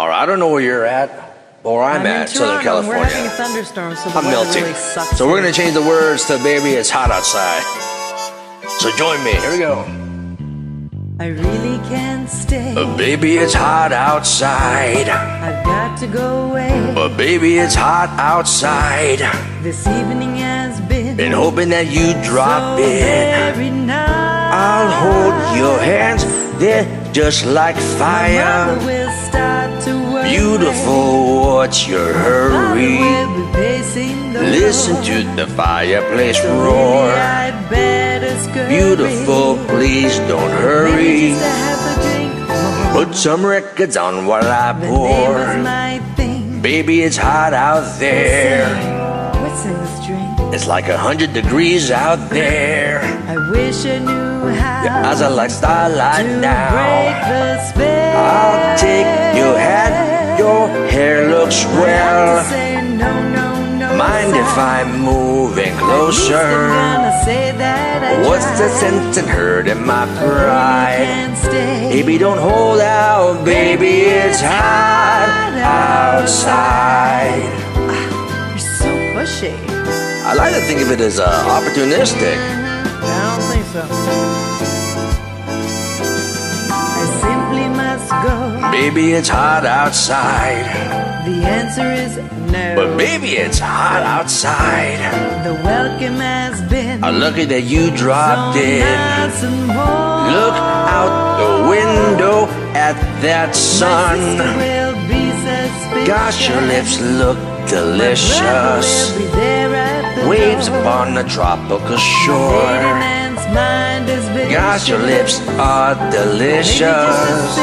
All right, I don't know where you're at or I'm, I'm at, in Southern and We're having a California. thunderstorm, so I'm melting. really sucks. So we're gonna change the words to "Baby, it's hot outside." So join me. Here we go. I really can't stay. But baby, it's hot outside. I've got to go away. But baby, it's hot outside. This evening has been, Been hoping that you drop so in. nice. I'll hold your hands. They're just like My fire. Beautiful, what's your hurry? Listen to the fireplace roar. Beautiful, please don't hurry. Put some records on while I pour. Baby, it's hot out there. It's like a hundred degrees out there. I wish I knew how Your eyes are like starlight now. I'll take your hand. Your hair looks well. no, no, no. Mind if I'm moving At least I'm closer? What's the sense in hurting my pride? Baby, don't hold out, baby, it's hot outside. You're so pushy. I like to think of it as uh, opportunistic. I don't think so. I simply must go. Baby, it's hot outside. The answer is no. But baby, it's hot outside. the welcome has been I'm lucky that you dropped so in. nice. Look out the window at that sun. sister will be. Gosh, your lips look delicious. brother will be there at the Waves upon the tropical shore. Man's mind is vicious. Gosh, your lips are Maybe just a delicious.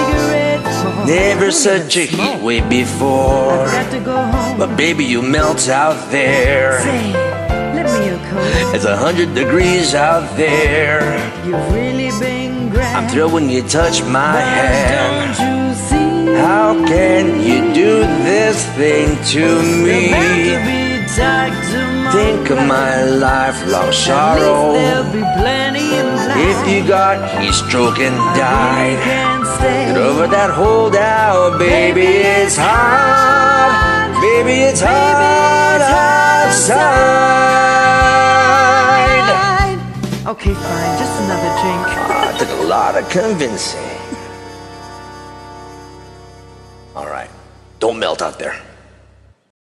Never such a heat wave before. I've got to go home. But baby, you melt out there. Say, let me a coat. It's a hundred degrees out there. You've really been. I'm thrilled when you touch my hand. Don't you see? How can you do this thing to me? To be tied tomorrow. Think of my lifelong sorrow. there'll be plenty. If you got heat stroke and I died, get over that holdout, baby. It's hot, baby. It's hot outside. Okay, fine. Just another drink. Ah, it took a lot of convincing. All right, don't melt out there.